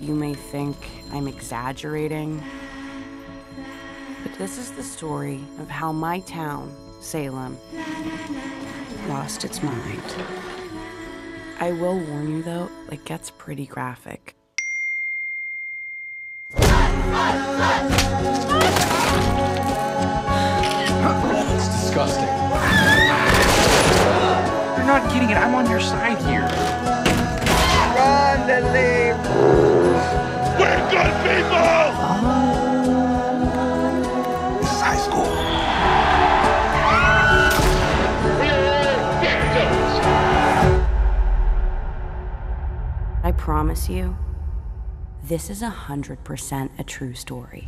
you may think I'm exaggerating, but this is the story of how my town, Salem, lost its mind. I will warn you though, it gets pretty graphic. It's disgusting. You're not getting it. I'm on your side here. Run, Lily! High school. I promise you, this is 100% a true story.